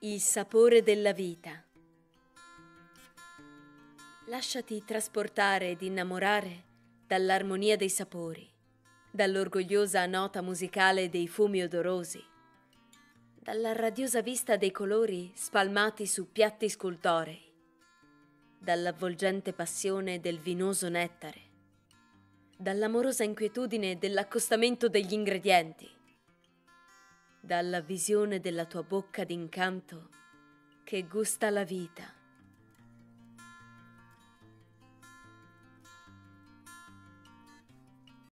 Il sapore della vita. Lasciati trasportare ed innamorare dall'armonia dei sapori, dall'orgogliosa nota musicale dei fumi odorosi, dalla radiosa vista dei colori spalmati su piatti scultorei, dall'avvolgente passione del vinoso nettare, dall'amorosa inquietudine dell'accostamento degli ingredienti, dalla visione della tua bocca d'incanto che gusta la vita.